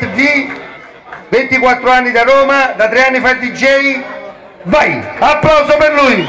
Night V, 24 anni da Roma, da 3 anni fa DJ, vai, applauso per lui!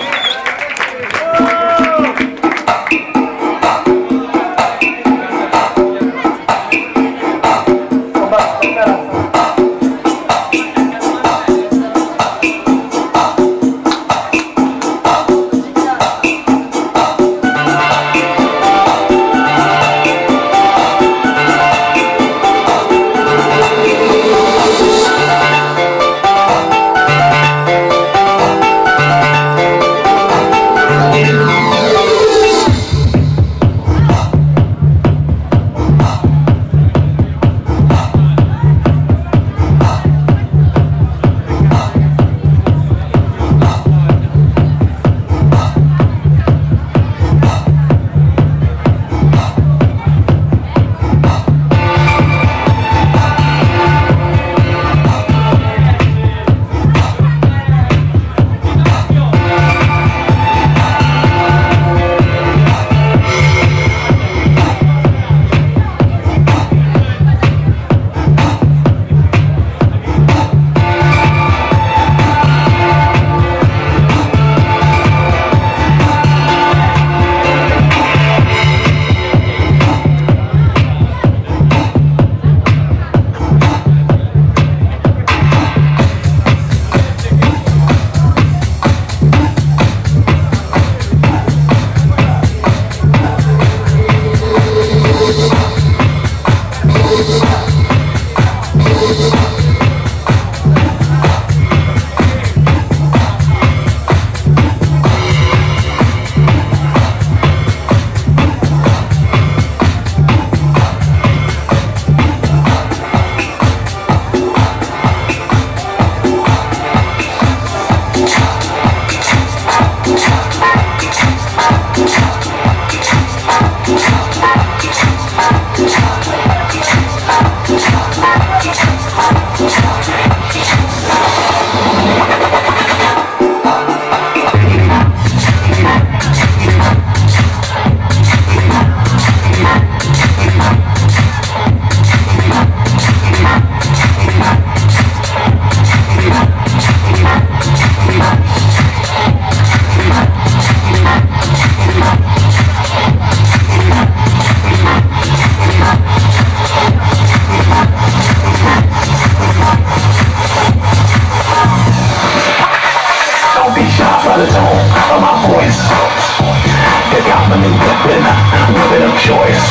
harmony Better not rub it choice.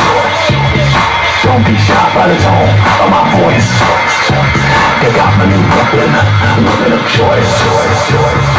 Don't be shy by the tone of my voice. Pick out my new weapon, rub it up choice.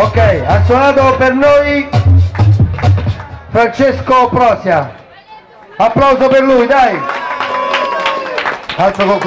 Ha suonato per noi Francesco Prosia. Applauso per lui dai. Altro